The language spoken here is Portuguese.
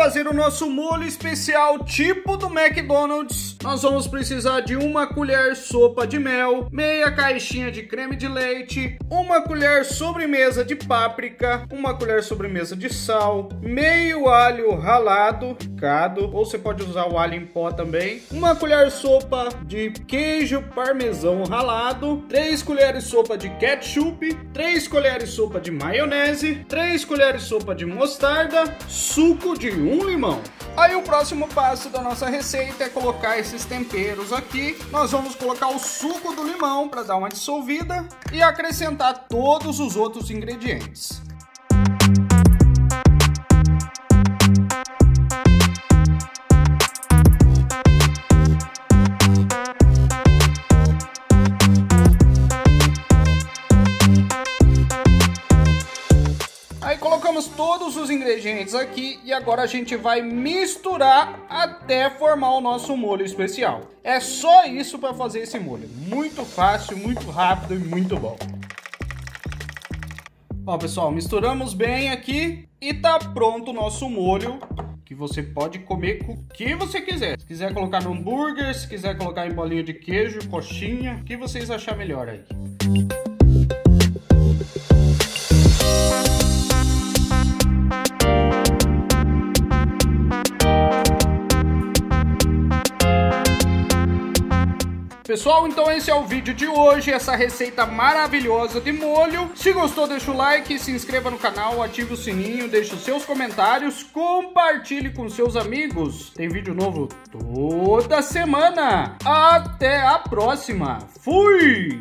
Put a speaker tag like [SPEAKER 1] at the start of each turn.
[SPEAKER 1] o nosso molho especial tipo do McDonald's, nós vamos precisar de uma colher sopa de mel, meia caixinha de creme de leite, uma colher sobremesa de páprica, uma colher sobremesa de sal, meio alho ralado, cado, ou você pode usar o alho em pó também, uma colher sopa de queijo parmesão ralado, três colheres sopa de ketchup, três colheres sopa de maionese, três colheres sopa de mostarda, suco de um limão. Aí o próximo passo da nossa receita é colocar esses temperos aqui. Nós vamos colocar o suco do limão para dar uma dissolvida e acrescentar todos os outros ingredientes. Colocamos todos os ingredientes aqui e agora a gente vai misturar até formar o nosso molho especial. É só isso para fazer esse molho. Muito fácil, muito rápido e muito bom. Ó, pessoal, misturamos bem aqui e tá pronto o nosso molho que você pode comer com o que você quiser. Se quiser colocar no hambúrguer, se quiser colocar em bolinha de queijo, coxinha, o que vocês acharem melhor aí. Pessoal, então esse é o vídeo de hoje, essa receita maravilhosa de molho. Se gostou, deixa o like, se inscreva no canal, ative o sininho, deixe os seus comentários, compartilhe com seus amigos. Tem vídeo novo toda semana. Até a próxima. Fui!